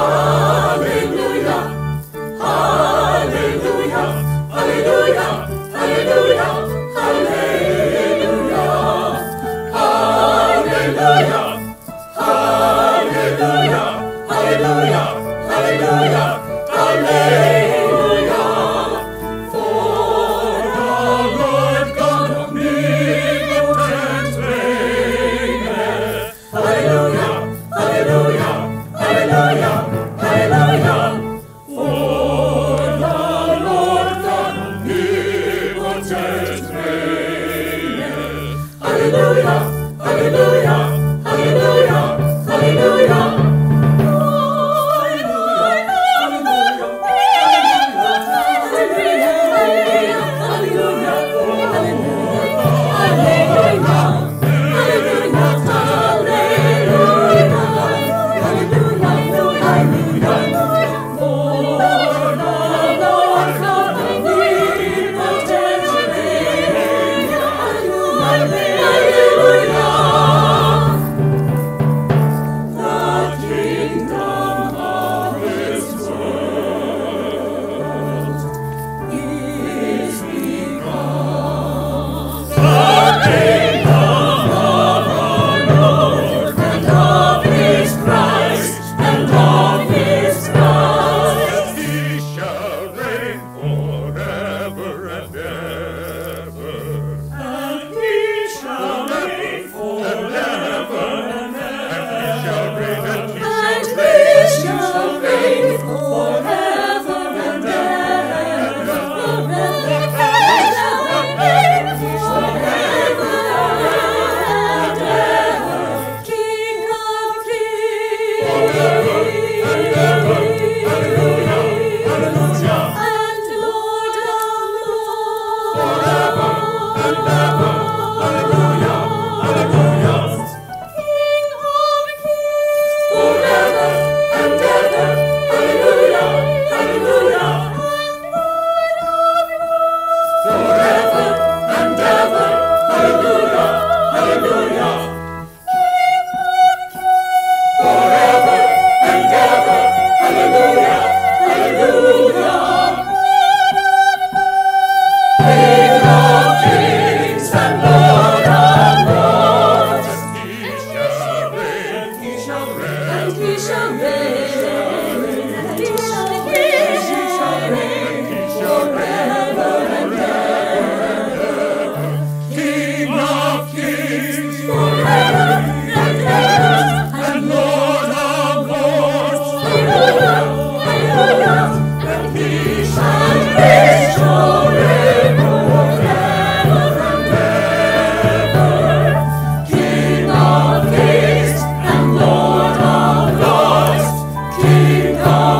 아. Mountain.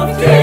of day.